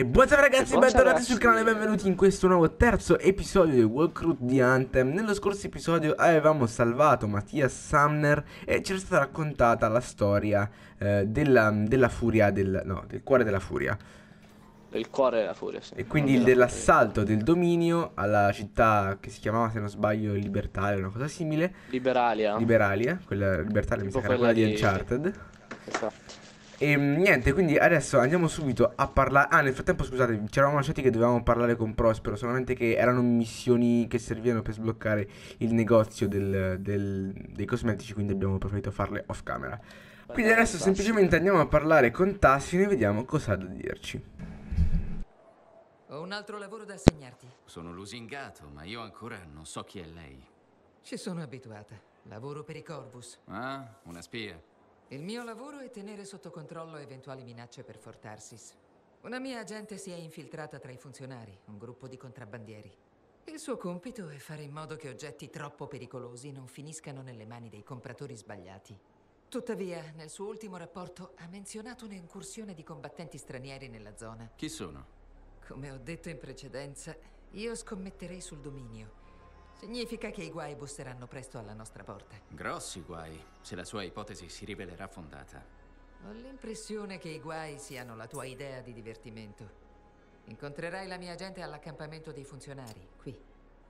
E buonasera ragazzi, Buonasera, bentornati sul canale, benvenuti in questo nuovo terzo episodio di Walkthrough di Anthem Nello scorso episodio avevamo salvato Mattias Sumner e ci era stata raccontata la storia eh, della, della furia, del, no, del cuore della furia Il cuore della furia, sì. E quindi dell'assalto del dominio alla città che si chiamava, se non sbaglio, Libertalia, una cosa simile. Liberalia. Liberalia, quella Libertalia mi sa Tipo che era quella quella di di- Uncharted esatto. E mh, niente, quindi adesso andiamo subito a parlare. Ah, nel frattempo, scusate, ci eravamo lasciati che dovevamo parlare con Prospero. Solamente che erano missioni che servivano per sbloccare il negozio del- del- dei cosmetici. Quindi abbiamo preferito farle off camera. Quindi adesso semplicemente andiamo a parlare con Tassino e vediamo cosa ha da dirci. Ho un altro lavoro da assegnarti. Sono lusingato, ma io ancora non so chi è lei. Ci sono abituata. Lavoro per i Corvus. Ah, una spia. Il mio lavoro è tenere sotto controllo eventuali minacce per Fortarsis. Una mia agente si è infiltrata tra i funzionari, un gruppo di contrabbandieri. Il suo compito è fare in modo che oggetti troppo pericolosi non finiscano nelle mani dei compratori sbagliati. Tuttavia, nel suo ultimo rapporto ha menzionato un'incursione di combattenti stranieri nella zona. Chi sono? Come ho detto in precedenza, io scommetterei sul dominio. Significa che i guai busseranno presto alla nostra porta. Grossi guai, se la sua ipotesi si rivelerà fondata. Ho l'impressione che i guai siano la tua idea di divertimento. Incontrerai la mia gente all'accampamento dei funzionari, qui.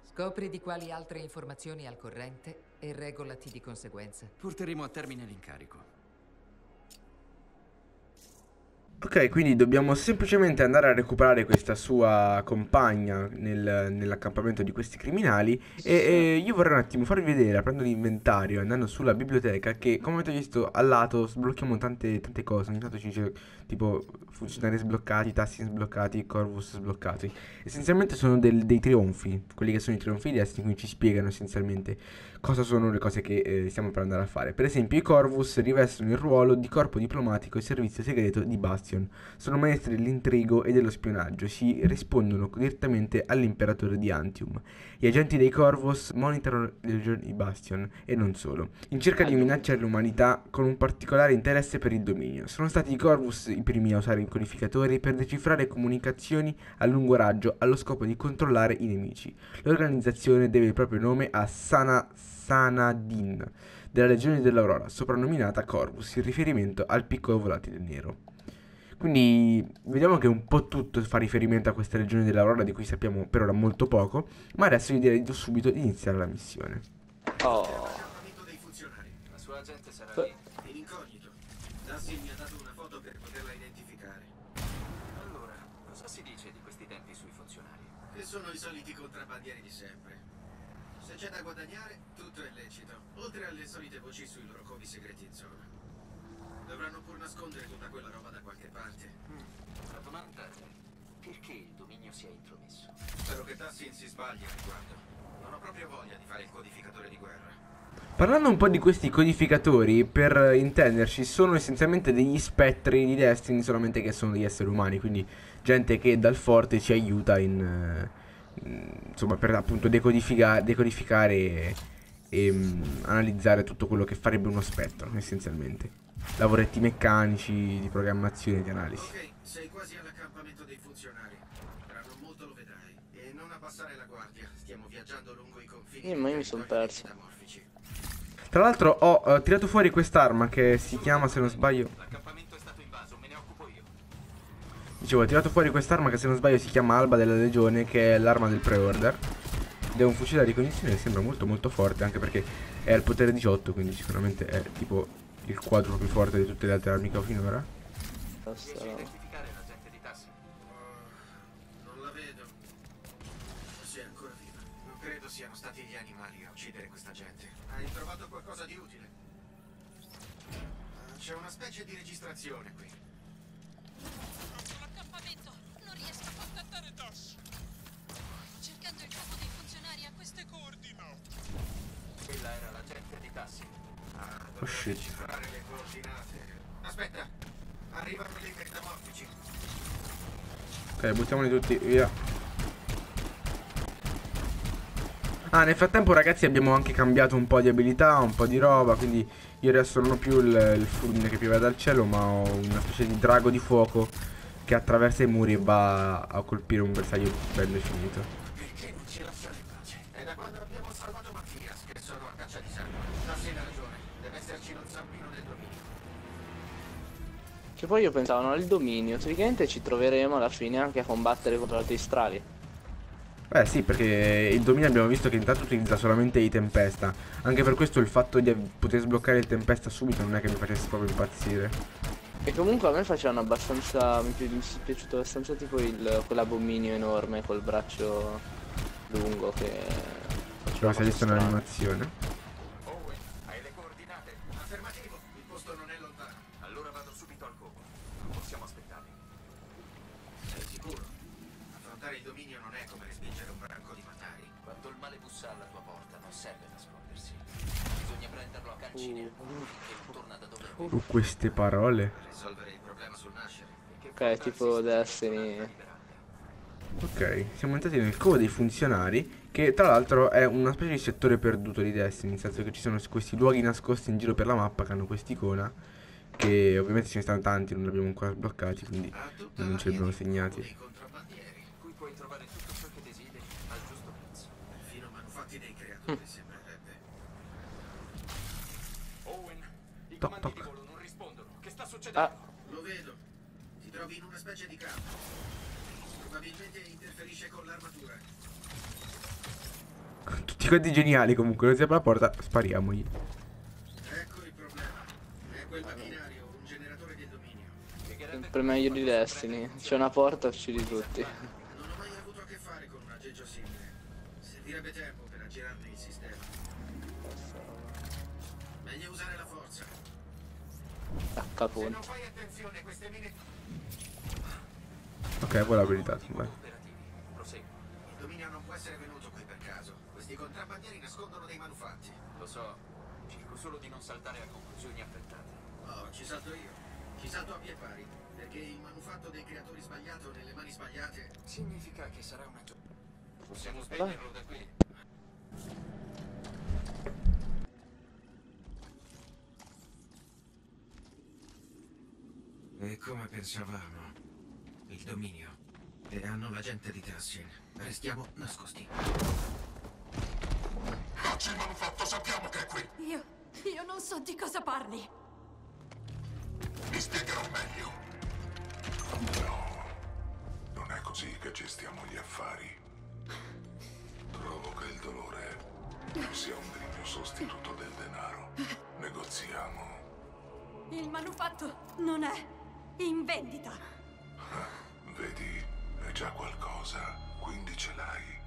Scopri di quali altre informazioni al corrente e regolati di conseguenza. Porteremo a termine l'incarico. Ok, quindi dobbiamo semplicemente andare a recuperare questa sua compagna nel- nell'accampamento di questi criminali e, e io vorrei un attimo farvi vedere, aprendo l'inventario, andando sulla biblioteca, che come avete visto al lato sblocchiamo tante, tante cose, ogni tanto ci dice tipo funzionari sbloccati, tassi sbloccati, corvus sbloccati. Essenzialmente sono del- dei trionfi, quelli che sono i trionfi di Destiny, quindi ci spiegano essenzialmente cosa sono le cose che eh, stiamo per andare a fare. Per esempio, i Corvus rivestono il ruolo di corpo diplomatico e servizio segreto di Bastion. Sono maestri dell'intrigo e dello spionaggio e si rispondono direttamente all'imperatore di Antium. Gli agenti dei Corvus monitorano le regioni di Bastion e non solo, in cerca di minacciare l'umanità con un particolare interesse per il dominio. Sono stati i Corvus i primi a usare i codificatori per decifrare comunicazioni a lungo raggio allo scopo di controllare i nemici. L'organizzazione deve il proprio nome a Sana Sanadin della Legione dell'Aurora, soprannominata Corvus, in riferimento al piccolo volatile nero. Quindi vediamo che un po' tutto fa riferimento a questa Legione dell'Aurora di cui sappiamo per ora molto poco, ma adesso io direi di subito di iniziare la missione. Oh, Accampamento dei funzionari. La sua agente sarà Beh. lì. In incognito. Dassi mi ha dato una foto per poterla identificare. Allora, cosa si dice di questi tempi sui funzionari? Che sono i soliti contrabbandieri di sempre. Se c'è da guadagnare, tutto è lecito. Oltre alle solite voci sui loro covi segreti in zona. Dovranno pur nascondere tutta quella roba da qualche parte. La domanda è perché il dominio si è intromesso? Spero che Tassin si sbagli al riguardo. Non ho proprio voglia di fare il codificatore di guerra. Parlando un po' di questi codificatori, per intenderci, sono essenzialmente degli spettri di Destiny, solamente che sono degli esseri umani, quindi gente che dal forte ci aiuta in... eh, in- insomma, per appunto decodifica- decodificare e, e, mm, analizzare tutto quello che farebbe uno spettro, essenzialmente. Lavoretti meccanici, di programmazione, di analisi. Ok, sei quasi all'accampamento dei funzionari. Tra non molto lo vedrai. E non abbassare la guardia. Stiamo viaggiando lungo i confini. Eh, ma io mi son territori perso. metamorfici. Tra l'altro ho eh, tirato fuori quest'arma che si chiama, se non sbaglio... L'accampamento è stato invaso, me ne occupo io. Dicevo, ho tirato fuori quest'arma che se non sbaglio si chiama Alba della Legione, che è l'arma del pre-order. Ed è un fucile a ricognizione che sembra molto molto forte, anche perché è al potere 18, quindi sicuramente è tipo il quadro più forte di tutte le altre armi che ho finora. basta. Riesci a identificare l'agente di tassi? Non la vedo. Se è ancora viva. Non credo siano stati gli animali a uccidere questa gente. Hai trovato qualcosa di utile? C'è una specie di registrazione qui. Quella era l'agente di tassi. Ah, Oh, shit. decifrare le coordinate. Aspetta, arrivano dei metamorfici. Ok, buttiamoli tutti via. Ah, nel frattempo ragazzi abbiamo anche cambiato un po' di abilità, un po' di roba, quindi io adesso non ho più il, il fulmine che piove dal cielo, ma ho una specie di drago di fuoco che attraversa i muri e va a colpire un bersaglio ben definito. Perché non ci lasciate in pace? È da quando abbiamo salvato Mattias che sono a caccia di sangue. Tassin ha ragione, deve esserci lo zampino del dominio. Che poi io pensavo, no, il dominio, teoricamente ci troveremo alla fine anche a combattere contro altri strali. Beh sì, perché il dominio abbiamo visto che intanto utilizza solamente i tempesta. Anche per questo il fatto di poter sbloccare il tempesta subito non è che mi facesse proprio impazzire. E comunque a me facevano abbastanza. Mi, è piaciuto abbastanza tipo il, quell'abominio enorme col braccio lungo che. Però si è visto Uh, queste parole. Risolvere il problema sul nascere. Ok, tipo Destiny. Ok, siamo entrati nel covo dei funzionari, che tra l'altro è una specie di settore perduto di Destiny, nel senso che ci sono questi luoghi nascosti in giro per la mappa che hanno quest'icona, che ovviamente ce ne stanno tanti, non li abbiamo ancora sbloccati, quindi non ce li abbiamo segnati. i Toc, toc. Succedendo? Ah, Lo vedo. Ti trovi in una specie di campo. Probabilmente interferisce con l'armatura. Tutti quanti geniali comunque, non si apre la porta, spariamogli. Ecco il problema. È quel macchinario, un generatore del dominio. sempre meglio di Destiny. C'è una porta, uccidi tutti. Non ho mai avuto a che fare con un aggeggio simile. Servirebbe tempo per aggirarne il sistema. Meglio usare la mine... Ok, poi l'abilità, vai. Il dominio non può essere venuto qui per caso. Questi contrabbandieri nascondono dei manufatti. Lo so. Cerco solo di non saltare a conclusioni affrettate. Oh, ci salto io. Ci salto a pie pari. Perché il manufatto dei creatori sbagliato nelle mani sbagliate Significa che sarà una. Possiamo spegnerlo da qui. Come pensavamo, il dominio. E hanno la gente di Tassin. Restiamo nascosti. Io. Io non so di cosa parli. Non è così che gestiamo gli affari. Trovo che il dolore sia un degno sostituto del denaro. Negoziamo. Il manufatto non è in vendita. Vedi, è già qualcosa, quindi ce l'hai.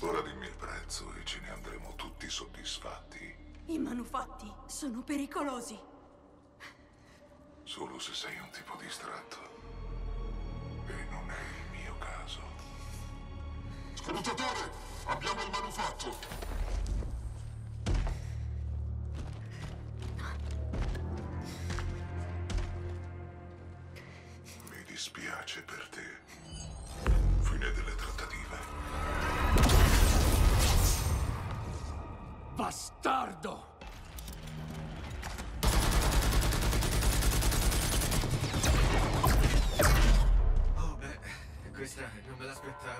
Ora dimmi il prezzo e ce ne andremo tutti soddisfatti. I manufatti sono pericolosi. Solo se sei un tipo distratto. E non è il mio caso. Scrutatore, abbiamo il manufatto.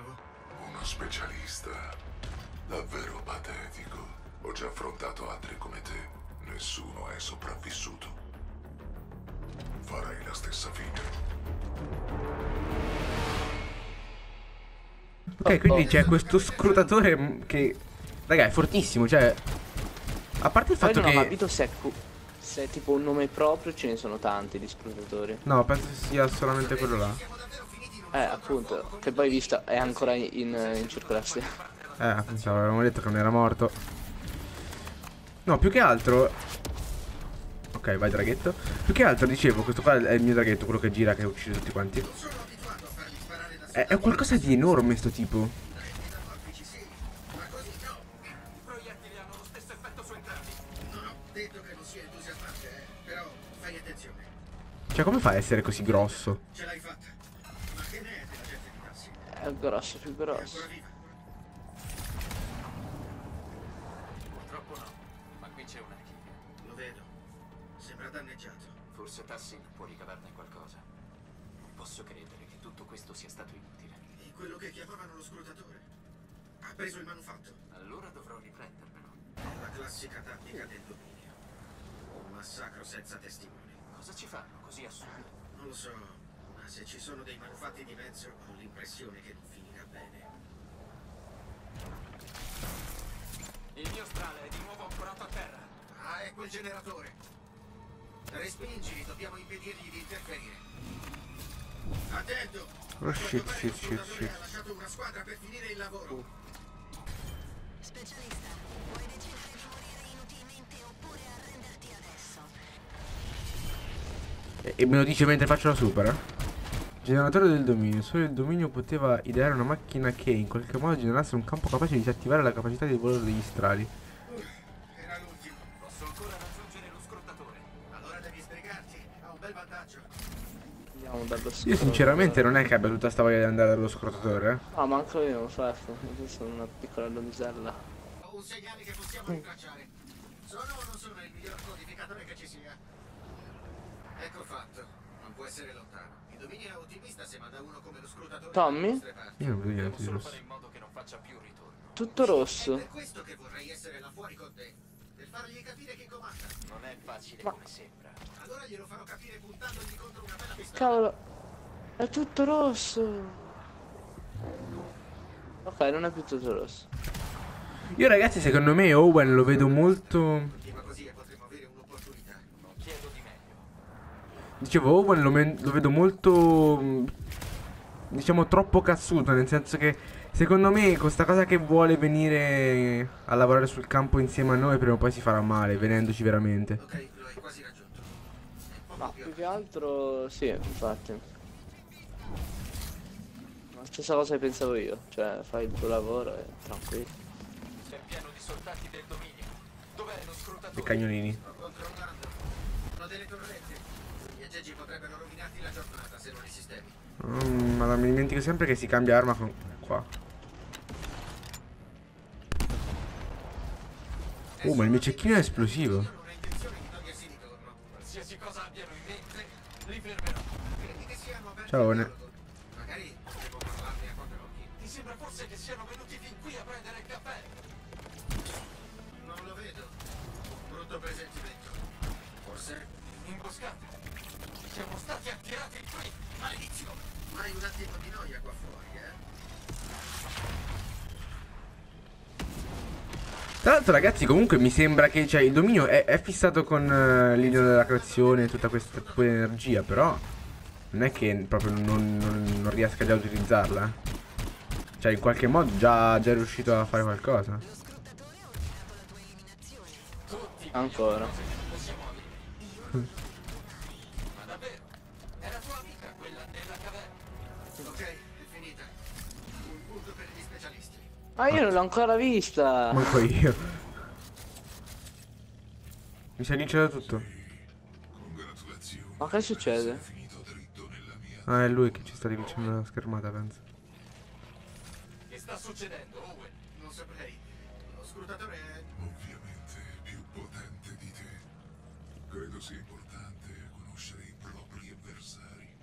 L'aspettavo. Uno specialista. Davvero patetico. Ho già affrontato altri come te. Nessuno è sopravvissuto. Farai la stessa fine. Ok, quindi c'è questo scrutatore che... Raga, è fortissimo, cioè... A parte il Poi fatto non ho che... capito se è, se è tipo un nome proprio, ce ne sono tanti di scrutatori. No, penso sia solamente quello là. Eh, appunto, che poi visto è ancora in, in circolazione. Eh, pensavo, avevamo detto che non era morto. No, più che altro... Ok, vai draghetto. Più che altro dicevo, questo qua è il mio draghetto, quello che gira, che uccide tutti quanti. È, è qualcosa di enorme sto tipo. metamorfici, sì. Ma così no. I proiettili hanno lo stesso effetto su entrambi. Non ho detto che non sia entusiasmante. Però fai attenzione. Cioè, come fa a essere così grosso? Ce l'hai fatta. È grosso, più È grosso. Purtroppo no. Ma qui c'è una china. Lo vedo. Sembra danneggiato. Forse Tassin può ricavarne qualcosa. posso credere che tutto questo sia stato inutile. E quello che chiamavano lo scrutatore. Ha preso il manufatto. Allora dovrò riprendermelo. È la classica tattica del dominio. Un massacro senza testimoni. Cosa ci fanno così assurdo? Non lo so, ma se ci sono dei manufatti di mezzo ho l'impressione che non finirà bene. Il mio strale è di nuovo ancorato a terra. Ah, è quel generatore. Respingili, dobbiamo impedirgli di interferire. Attento! Oh, shit, shit, shit, shit. ha lasciato una squadra per finire il lavoro. Specialista, puoi decidere di morire inutilmente oppure arrenderti adesso. E, e me lo dice mentre faccio la super, eh? Generatore del dominio. Solo il dominio poteva ideare una macchina che in qualche modo generasse un campo capace di disattivare la capacità di volo degli strali. Era l'ultimo. Posso ancora raggiungere lo scrutatore. Allora devi sbrigarti. Ha un bel vantaggio. Andiamo dallo Io sinceramente non è che abbia tutta sta voglia di andare dallo scrotatore, eh. Ah, manco io non faccio. Io sono una piccola donzella. Ho un segnale che possiamo rintracciare. Sono o non sono il miglior codificatore che ci sia? Ecco fatto. Non può essere lontano. Il dominio è ottimista se manda uno come lo scrutatore. Tommy? Io non vedo niente di solo rosso. fare in modo che non faccia più ritorno. Tutto È rosso. per questo che vorrei essere là fuori con te. Per fargli capire chi comanda. Non è facile Ma- come sembra. Allora glielo farò capire puntandogli contro una bella pistola. Cavolo. È tutto rosso. Ok, non è più tutto rosso. Io ragazzi secondo me Owen lo vedo molto... Dicevo Owen lo, lo vedo molto... Diciamo troppo cazzuto, nel senso che secondo me questa cosa che vuole venire a lavorare sul campo insieme a noi prima o poi si farà male, venendoci veramente. Ok, lo hai quasi raggiunto. Ma più che altro, sì, infatti. La stessa cosa che pensavo io. Cioè, fai il tuo lavoro e tranquillo. Sei pieno di soldati del dominio. Dov'è lo E scrutatore? cagnolini. Sto controllando. Uno delle torrette. Gli aggeggi potrebbero rovinarti la giornata se non li sistemi. Mm, ma mi dimentico sempre che si cambia arma con... qua. Oh, ma il mio cecchino è esplosivo. Ciao, Ne. Forse. Imboscata. Siamo stati attirati qui. Maledizione! Hai un attimo di noia qua fuori, eh? Tra l'altro ragazzi comunque mi sembra che cioè, il dominio è, è fissato con eh, l'idea della creazione e tutta questa tipo di energia, però non è che proprio non, non- non riesca già a utilizzarla. eh. Cioè in qualche modo già, già è riuscito a fare qualcosa. Lo Ah, io non l'ho ancora vista. Manco io. Mi si è iniziato tutto. Ma che succede? Ah, è lui che ci sta rivincendo la schermata, penso. Che sta succedendo, Owen? Non saprei. Lo scrutatore è... Ovviamente più potente di te. Credo sia importante conoscere i propri avversari.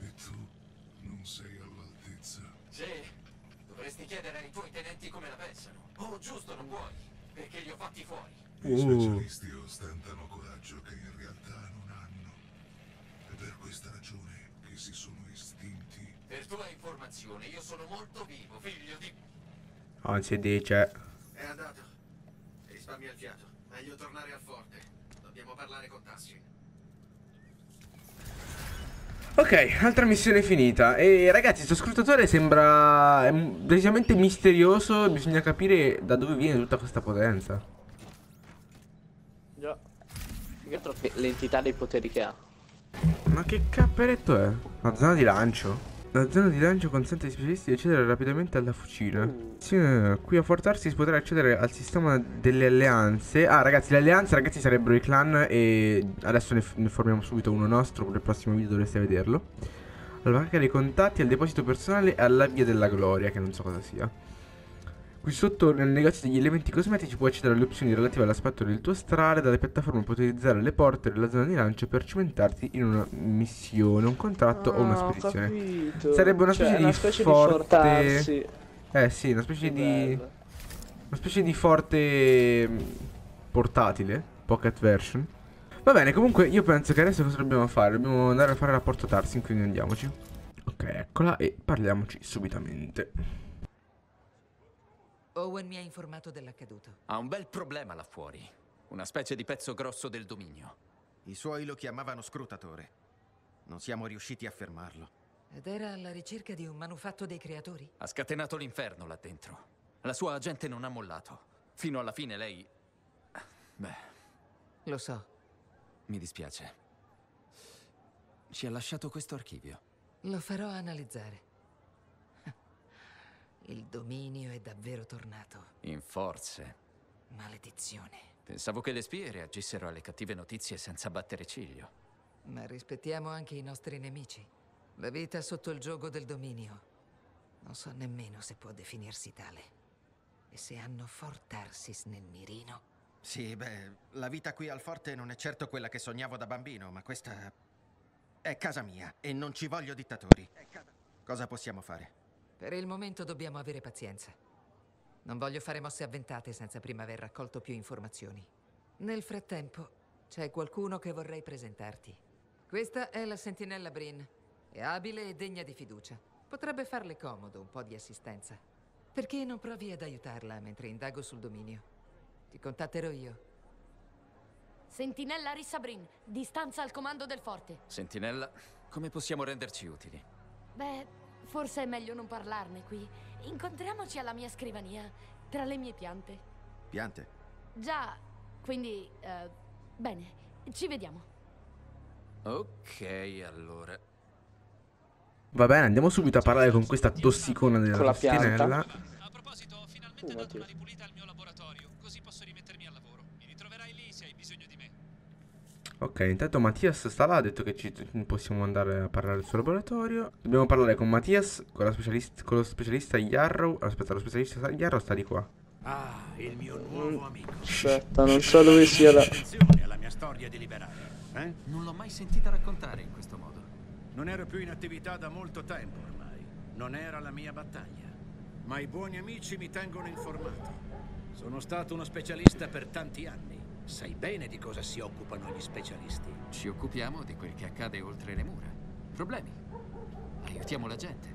E tu non sei all'altezza. Sì. Dovresti chiedere ai tuoi tenenti come la pensano. Oh, giusto, non vuoi. Perché li ho fatti fuori. I Uh. specialisti ostentano coraggio che in realtà non hanno. È per questa ragione che si sono estinti. Per tua informazione, io sono molto vivo, figlio di... Anzi, dice. È andato. Risparmia il fiato. Meglio tornare al forte. Dobbiamo parlare con Tassin. Ok, altra missione finita. E ragazzi, questo scrutatore sembra è m- decisamente misterioso. Bisogna capire da dove viene tutta questa potenza. Già. Che l'entità dei poteri che ha. Ma che capperetto è? La zona di lancio. La zona di lancio consente ai specialisti di accedere rapidamente alla fucina. Sì, eh, qui a Fort Arsis potrà accedere al sistema delle alleanze. Ah, ragazzi, le alleanze, ragazzi, sarebbero i clan. E adesso ne, ne formiamo subito uno nostro. Nel prossimo video dovreste vederlo. Alla vacca dei contatti, al deposito personale e alla via della gloria, che non so cosa sia. Qui sotto nel negozio degli elementi cosmetici puoi accedere alle opzioni relative all'aspetto del tuo strade. Dalle piattaforme puoi utilizzare le porte della zona di lancio per cimentarti in una missione, un contratto o una Ah, spedizione. Sarebbe una Cioè, specie, è una di specie forte. di fortarsi. Eh sì, una specie di. Una specie di forte mm, portatile, pocket version. Va bene, comunque io penso che adesso cosa dobbiamo fare? Dobbiamo andare a fare il rapporto Tarsin, quindi andiamoci. Ok, eccola e parliamoci subitamente. Owen mi ha informato dell'accaduto. Ha un bel problema là fuori. Una specie di pezzo grosso del dominio. I suoi lo chiamavano scrutatore. Non siamo riusciti a fermarlo. Ed era alla ricerca di un manufatto dei creatori? Ha scatenato l'inferno là dentro. La sua agente non ha mollato. Fino alla fine lei... Beh, Lo so. mi dispiace. Ci ha lasciato questo archivio. Lo farò analizzare. Il dominio è davvero tornato. In forze. Maledizione. Pensavo che le spie reagissero alle cattive notizie senza battere ciglio. Ma rispettiamo anche i nostri nemici. La vita sotto il gioco del dominio. Non so nemmeno se può definirsi tale. E se hanno Fort Tarsis nel mirino. Sì, beh, la vita qui al forte non è certo quella che sognavo da bambino, ma questa è casa mia e non ci voglio dittatori. Cosa possiamo fare? Per il momento dobbiamo avere pazienza. Non voglio fare mosse avventate senza prima aver raccolto più informazioni. Nel frattempo, c'è qualcuno che vorrei presentarti. Questa è la sentinella Brin. È abile e degna di fiducia. Potrebbe farle comodo un po' di assistenza. Perché non provi ad aiutarla mentre indago sul dominio? Ti contatterò io. Sentinella Rissabrin, distanza al comando del forte. Sentinella, come possiamo renderci utili? Beh, forse è meglio non parlarne qui. Incontriamoci alla mia scrivania, tra le mie piante. Piante? Già, quindi... eh, bene, ci vediamo. Ok, allora. Va bene, andiamo subito a parlare con questa tossicona della Con la pianta. A proposito, ho finalmente dato una ripulita al mio laboratorio, così posso rimettermi al lavoro. Mi ritroverai lì se hai bisogno di me. Ok, intanto Mattias sta là, ha detto che ci possiamo andare a parlare del suo laboratorio. Dobbiamo parlare con Mattias, con, la specialist- con lo specialista Yarrow. Aspetta, lo specialista Yarrow sta di qua. Ah, il mio nuovo amico. Aspetta, non so dove sia la... Attenzione alla mia storia di liberare. Eh? Non l'ho mai sentita raccontare in questo modo. Non ero più in attività da molto tempo ormai. Non era la mia battaglia. Ma i buoni amici mi tengono informato. Sono stato uno specialista per tanti anni. Sai bene di cosa si occupano gli specialisti. Ci occupiamo di quel che accade oltre le mura. Problemi. Aiutiamo la gente.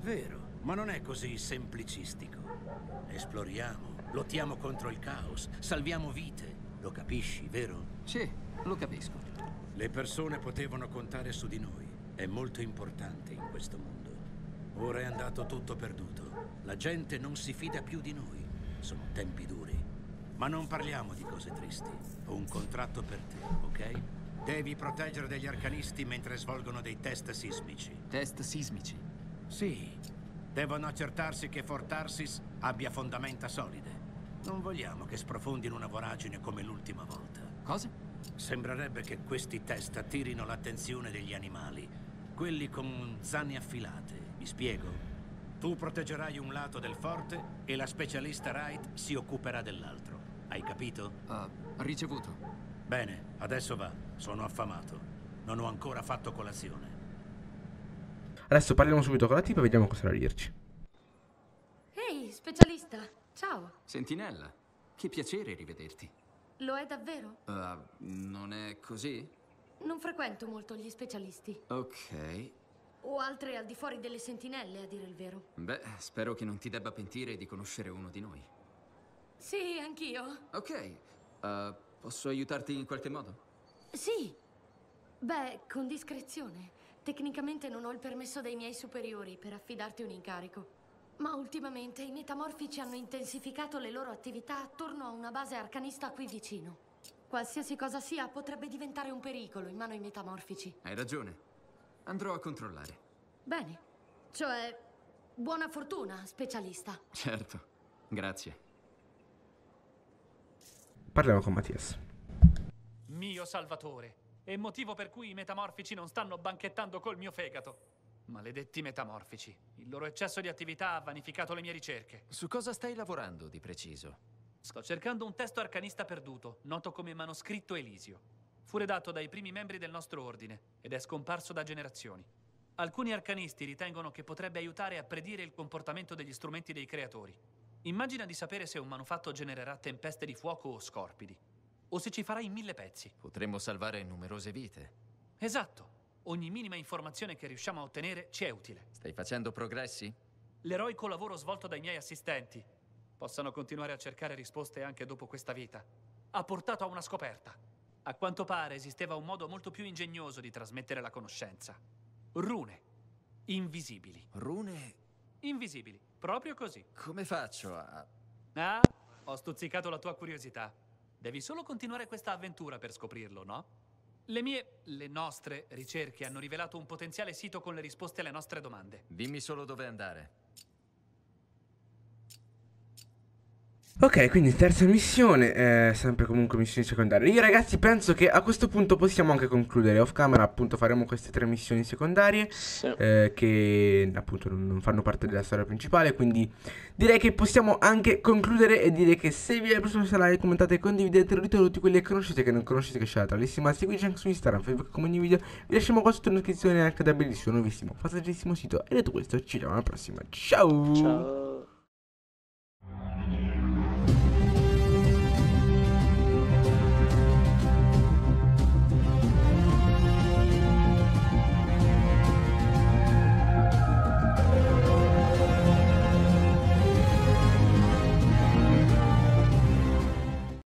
Vero, ma non è così semplicistico. Esploriamo, lottiamo contro il caos, salviamo vite. Lo capisci, vero? Sì, lo capisco. Le persone potevano contare su di noi. È molto importante in questo mondo. Ora è andato tutto perduto. La gente non si fida più di noi. Sono tempi duri. Ma non parliamo di cose tristi. Ho un contratto per te, ok? Devi proteggere degli arcanisti mentre svolgono dei test sismici. Test sismici. Sì. Devono accertarsi che Fortarsis abbia fondamenta solide. Non vogliamo che sprofondi in una voragine come l'ultima volta. Cosa? Sembrerebbe che questi test attirino l'attenzione degli animali, quelli con zanne affilate, mi spiego? Tu proteggerai un lato del forte e la specialista Wright si occuperà dell'altro. Hai capito? Ha ricevuto. Bene, adesso va. Sono affamato. Non ho ancora fatto colazione. Adesso parliamo subito con la tipa e vediamo cosa da dirci. Ehi, specialista, ciao. Sentinella, che piacere rivederti. Lo è davvero? Uh, non è così? Non frequento molto gli specialisti. Ok. O altre al di fuori delle sentinelle, a dire il vero. Beh, spero che non ti debba pentire di conoscere uno di noi. Sì, anch'io. Ok. Uh, posso aiutarti in qualche modo? Sì. Beh, con discrezione. Tecnicamente non ho il permesso dei miei superiori per affidarti un incarico. Ma ultimamente i metamorfici hanno intensificato le loro attività attorno a una base arcanista qui vicino. Qualsiasi cosa sia potrebbe diventare un pericolo in mano ai metamorfici. Hai ragione. Andrò a controllare. Bene. Cioè, buona fortuna, specialista. Certo. Grazie. Parliamo con Mattias. Mio salvatore. E motivo per cui i metamorfici non stanno banchettando col mio fegato. Maledetti metamorfici. Il loro eccesso di attività ha vanificato le mie ricerche. Su cosa stai lavorando di preciso? Sto cercando un testo arcanista perduto, noto come manoscritto Elisio. Fu redatto dai primi membri del nostro ordine ed è scomparso da generazioni. Alcuni arcanisti ritengono che potrebbe aiutare a predire il comportamento degli strumenti dei creatori. Immagina di sapere se un manufatto genererà tempeste di fuoco o scorpidi, o se ci farà in mille pezzi. Potremmo salvare numerose vite. Esatto. Ogni minima informazione che riusciamo a ottenere ci è utile. Stai facendo progressi? L'eroico lavoro svolto dai miei assistenti possano continuare a cercare risposte anche dopo questa vita. Ha portato a una scoperta. A quanto pare esisteva un modo molto più ingegnoso di trasmettere la conoscenza. Rune. Invisibili. Rune? Invisibili. Proprio così. Come faccio a... Ah, ho stuzzicato la tua curiosità. Devi solo continuare questa avventura per scoprirlo, no? Le mie, le nostre ricerche hanno rivelato un potenziale sito con le risposte alle nostre domande. Dimmi solo dove andare. Ok, quindi terza missione, eh, sempre comunque missioni secondarie. Io ragazzi penso che a questo punto possiamo anche concludere. Off camera appunto faremo queste tre missioni secondarie Sì. eh, che appunto non, non fanno parte della storia principale. Quindi direi che possiamo anche concludere e dire che se vi è piaciuto questo like, commentate e condividete. Rito tutti quelli che conoscete e che non conoscete che scelta bellissima. Seguiteci anche su Instagram, Facebook come ogni video. Vi lasciamo qua sotto in descrizione anche da bellissimo, nuovissimo, fasaggissimo sito. E detto questo ci vediamo alla prossima. Ciao! Ciao.